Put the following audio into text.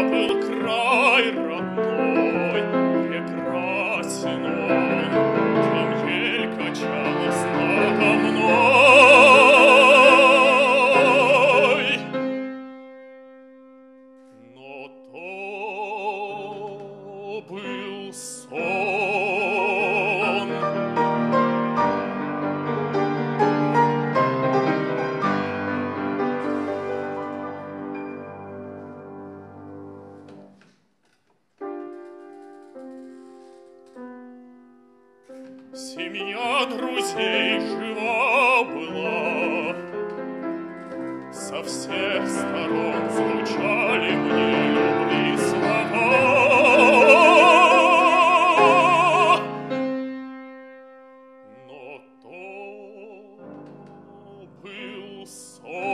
меня был край родной, прекрасен он, тем ель качалась надо мной. Но то был сон. Семья друзей жива была, Со всех сторон звучали мне любви слова. Но то был сон.